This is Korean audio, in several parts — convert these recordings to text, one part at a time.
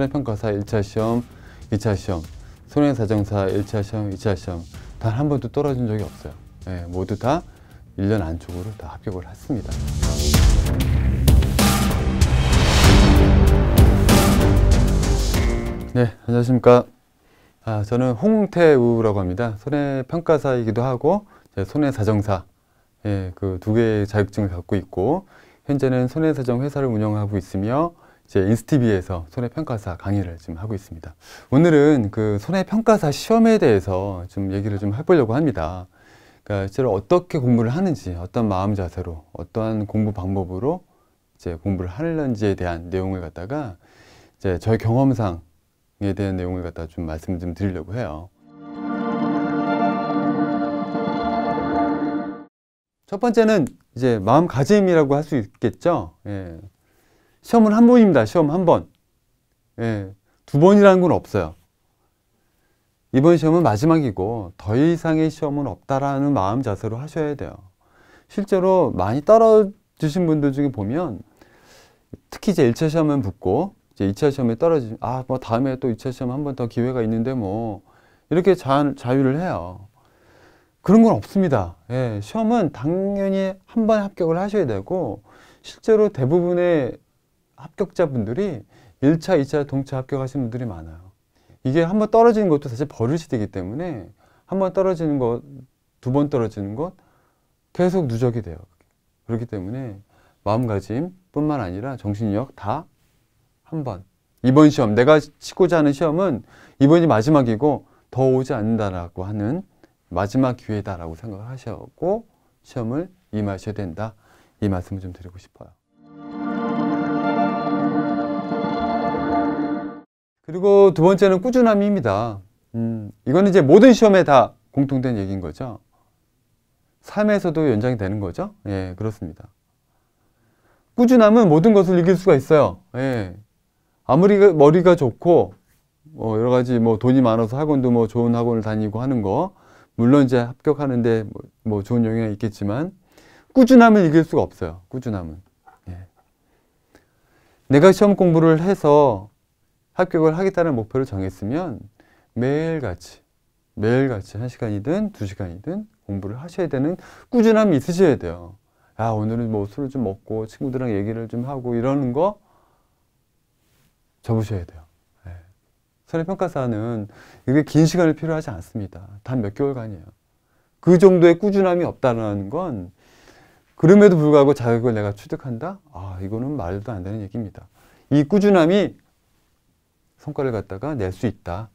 손해평가사 1차 시험, 2차 시험, 손해사정사 1차 시험, 2차 시험 단 한 번도 떨어진 적이 없어요. 예, 모두 다 1년 안쪽으로 다 합격을 했습니다. 네, 안녕하십니까. 아, 저는 홍태우라고 합니다. 손해평가사이기도 하고 손해사정사 예, 그 두 개의 자격증을 갖고 있고 현재는 손해사정 회사를 운영하고 있으며 이 제 인스티비에서 손해평가사 강의를 지금 하고 있습니다. 오늘은 그 손해평가사 시험에 대해서 좀 얘기를 좀 해보려고 합니다. 그러니까 실제로 어떻게 공부를 하는지, 어떤 마음 자세로, 어떠한 공부 방법으로 이제 공부를 하는지에 대한 내용을 갖다가 이제 저의 경험상에 대한 내용을 갖다 좀 말씀 좀 드리려고 해요. 첫 번째는 이제 마음가짐이라고 할 수 있겠죠. 예. 시험은 한 번입니다. 시험 한 번. 예. 두 번이라는 건 없어요. 이번 시험은 마지막이고 더 이상의 시험은 없다라는 마음 자세로 하셔야 돼요. 실제로 많이 떨어지신 분들 중에 보면 특히 이제 1차 시험은 붙고 이제 2차 시험에 떨어지면 아, 뭐 다음에 또 2차 시험 한 번 더 기회가 있는데 뭐 이렇게 자, 자유를 해요. 그런 건 없습니다. 예, 시험은 당연히 한 번 합격을 하셔야 되고 실제로 대부분의 합격자분들이 1차, 2차 동차 합격하신 분들이 많아요. 이게 한번 떨어지는 것도 사실 버릇이 되기 때문에 한번 떨어지는 것, 두 번 떨어지는 것 계속 누적이 돼요. 그렇기 때문에 마음가짐 뿐만 아니라 정신력 다 한 번. 이번 시험, 내가 치고자 하는 시험은 이번이 마지막이고 더 오지 않는다라고 하는 마지막 기회다라고 생각하시고 시험을 임하셔야 된다. 이 말씀을 좀 드리고 싶어요. 그리고 두 번째는 꾸준함입니다. 음, 이거는 이제 모든 시험에 다 공통된 얘기인 거죠. 삶에서도 연장이 되는 거죠. 예, 그렇습니다. 꾸준함은 모든 것을 이길 수가 있어요. 예. 아무리 그 머리가 좋고, 뭐 여러 가지 뭐 돈이 많아서 학원도 뭐 좋은 학원을 다니고 하는 거, 물론 이제 합격하는데 뭐, 뭐 좋은 영향이 있겠지만 꾸준함을 이길 수가 없어요. 꾸준함은. 예. 내가 시험 공부를 해서 합격을 하겠다는 목표를 정했으면 매일같이 매일같이 한 시간이든 두 시간이든 공부를 하셔야 되는 꾸준함이 있으셔야 돼요. 야 오늘은 뭐 술을 좀 먹고 친구들이랑 얘기를 좀 하고 이러는 거 접으셔야 돼요. 손해평가사는 이게 긴 시간을 필요하지 않습니다. 단 몇 개월간이에요. 그 정도의 꾸준함이 없다는 건 그럼에도 불구하고 자격을 내가 취득한다? 아, 이거는 말도 안 되는 얘기입니다. 이 꾸준함이 성과를 갖다가 낼 수 있다.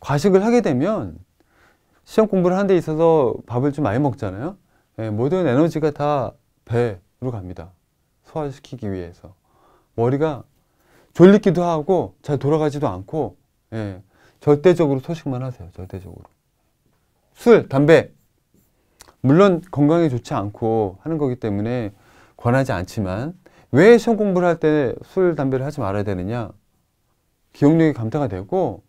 과식을 하게 되면 시험 공부를 하는 데 있어서 밥을 좀 많이 먹잖아요. 예, 모든 에너지가 다 배로 갑니다. 소화시키기 위해서 머리가 졸리기도 하고 잘 돌아가지도 않고 예, 절대적으로 소식만 하세요. 절대적으로 술, 담배 물론 건강에 좋지 않고 하는 거기 때문에 권하지 않지만 왜 시험 공부를 할 때 술, 담배를 하지 말아야 되느냐 기억력이 감퇴가 되고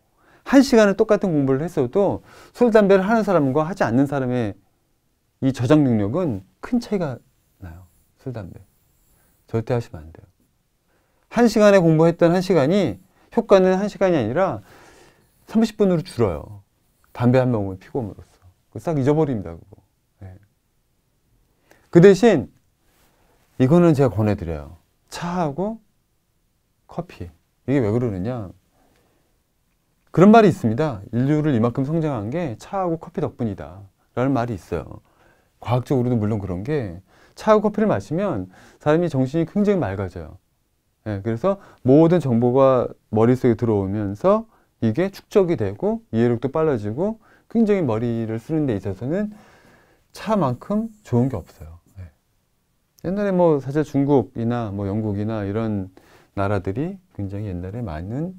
한 시간을 똑같은 공부를 했어도 술, 담배를 하는 사람과 하지 않는 사람의 이 저장 능력은 큰 차이가 나요. 술, 담배. 절대 하시면 안 돼요. 한 시간에 공부했던 한 시간이 효과는 한 시간이 아니라 30분으로 줄어요. 담배 한 병을 피고으로써. 싹 잊어버립니다, 그거. 네. 그 대신 이거는 제가 권해드려요. 차하고 커피. 이게 왜 그러느냐. 그런 말이 있습니다. 인류를 이만큼 성장한 게 차하고 커피 덕분이다. 라는 말이 있어요. 과학적으로도 물론 그런 게 차하고 커피를 마시면 사람이 정신이 굉장히 맑아져요. 네, 그래서 모든 정보가 머릿속에 들어오면서 이게 축적이 되고 이해력도 빨라지고 굉장히 머리를 쓰는 데 있어서는 차만큼 좋은 게 없어요. 네. 옛날에 뭐 사실 중국이나 뭐 영국이나 이런 나라들이 굉장히 옛날에 많은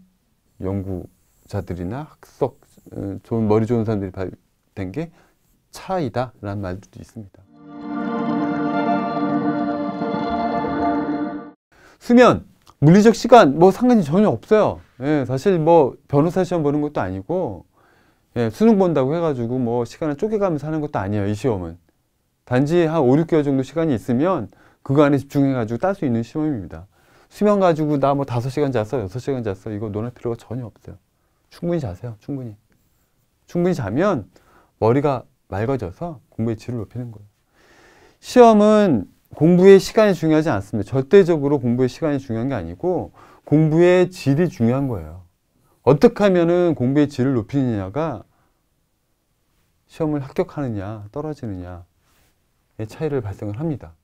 연구자들이나 학석, 어, 좋은 머리 좋은 사람들이 된게 차이다라는 말들도 있습니다. 수면, 물리적 시간 뭐 상관이 전혀 없어요. 예, 사실 뭐 변호사 시험 보는 것도 아니고 예, 수능 본다고 해가지고 뭐 시간을 쪼개가면서 하는 것도 아니에요. 이 시험은. 단지 한 5, 6개월 정도 시간이 있으면 그거 안에 집중해가지고 딸 수 있는 시험입니다. 수면 가지고 나뭐 다섯 시간 잤어, 여섯 시간 잤어. 이거 논할 필요가 전혀 없어요. 충분히 자세요. 충분히. 충분히 자면 머리가 맑아져서 공부의 질을 높이는 거예요. 시험은 공부의 시간이 중요하지 않습니다. 절대적으로 공부의 시간이 중요한 게 아니고 공부의 질이 중요한 거예요. 어떻게 하면은 공부의 질을 높이느냐가 시험을 합격하느냐, 떨어지느냐의 차이를 발생을 합니다.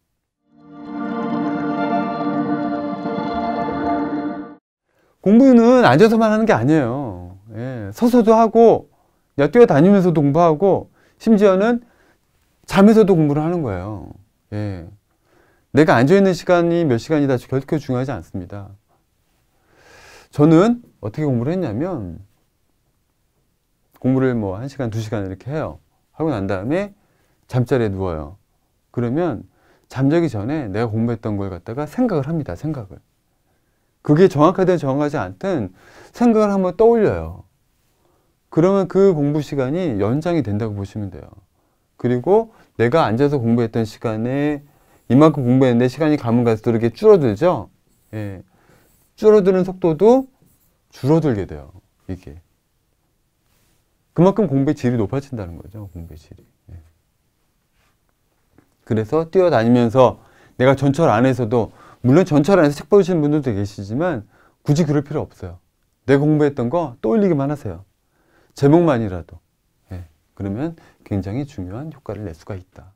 공부는 앉아서만 하는 게 아니에요. 예, 서서도 하고, 야, 뛰어다니면서도 공부하고, 심지어는 자면서도 공부를 하는 거예요. 예. 내가 앉아있는 시간이 몇 시간이다 결코 중요하지 않습니다. 저는 어떻게 공부를 했냐면, 공부를 뭐 1시간, 2시간 이렇게 해요. 하고 난 다음에 잠자리에 누워요. 그러면 잠자기 전에 내가 공부했던 걸 갖다가 생각을 합니다. 생각을. 그게 정확하든 정확하지 않든 생각을 한번 떠올려요. 그러면 그 공부 시간이 연장이 된다고 보시면 돼요. 그리고 내가 앉아서 공부했던 시간에 이만큼 공부했는데 시간이 가면 갈수록 이렇게 줄어들죠? 예. 줄어드는 속도도 줄어들게 돼요. 이게. 그만큼 공부의 질이 높아진다는 거죠. 공부의 질이. 예. 그래서 뛰어다니면서 내가 전철 안에서도 물론 전철 안에서 책 보시는 분들도 계시지만 굳이 그럴 필요 없어요. 내가 공부했던 거 떠올리기만 하세요. 제목만이라도. 예. 그러면 굉장히 중요한 효과를 낼 수가 있다.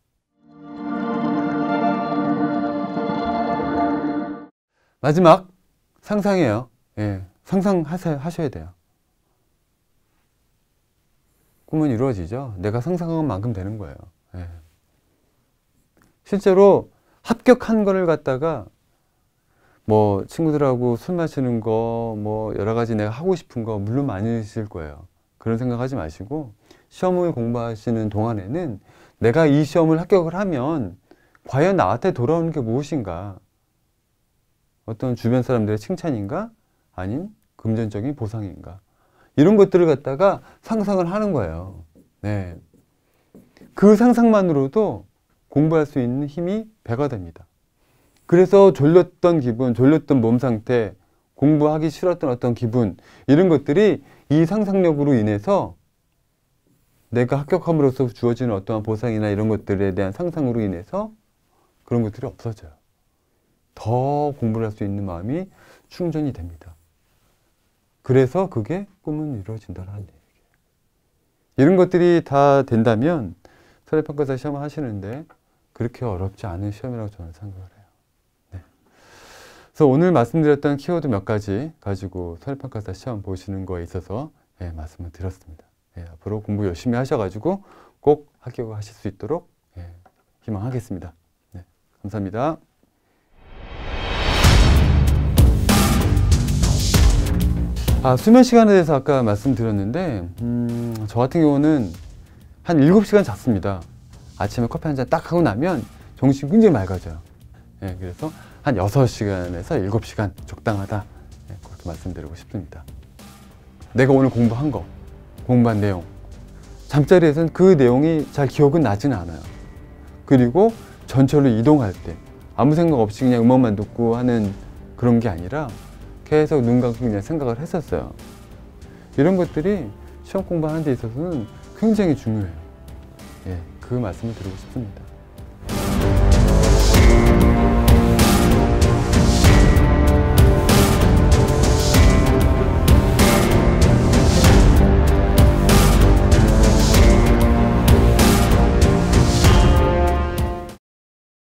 마지막 상상이에요. 예. 상상하셔야 돼요. 꿈은 이루어지죠. 내가 상상한 만큼 되는 거예요. 예. 실제로 합격한 거를 갖다가 뭐 친구들하고 술 마시는 거, 뭐 여러 가지 내가 하고 싶은 거 물론 많이 있을 거예요. 그런 생각하지 마시고 시험을 공부하시는 동안에는 내가 이 시험을 합격을 하면 과연 나한테 돌아오는 게 무엇인가? 어떤 주변 사람들의 칭찬인가? 아닌 금전적인 보상인가? 이런 것들을 갖다가 상상을 하는 거예요. 네. 그 상상만으로도 공부할 수 있는 힘이 배가 됩니다. 그래서 졸렸던 기분, 졸렸던 몸 상태, 공부하기 싫었던 어떤 기분, 이런 것들이 이 상상력으로 인해서 내가 합격함으로써 주어지는 어떠한 보상이나 이런 것들에 대한 상상으로 인해서 그런 것들이 없어져요. 더 공부를 할 수 있는 마음이 충전이 됩니다. 그래서 그게 꿈은 이루어진다는 얘기예요. 이런 것들이 다 된다면 서울평가사 시험을 하시는데 그렇게 어렵지 않은 시험이라고 저는 생각을 해요. 네. 그래서 오늘 말씀드렸던 키워드 몇 가지 가지고 서울평가사 시험 보시는 거에 있어서 네, 말씀을 드렸습니다. 네, 앞으로 공부 열심히 하셔가지고 꼭 합격을 하실 수 있도록 네, 희망하겠습니다. 네, 감사합니다. 아, 수면 시간에 대해서 아까 말씀드렸는데, 음, 저 같은 경우는 한 7시간 잤습니다. 아침에 커피 한 잔 딱 하고 나면 정신이 굉장히 맑아져요. 예, 그래서 한 6시간에서 7시간 적당하다. 예, 그렇게 말씀드리고 싶습니다. 내가 오늘 공부한 거, 공부한 내용. 잠자리에서는 그 내용이 잘 기억은 나지는 않아요. 그리고 전철로 이동할 때 아무 생각 없이 그냥 음악만 듣고 하는 그런 게 아니라 계속 눈 감고 그냥 생각을 했었어요. 이런 것들이 시험 공부하는 데 있어서는 굉장히 중요해요. 예, 그 말씀을 드리고 싶습니다.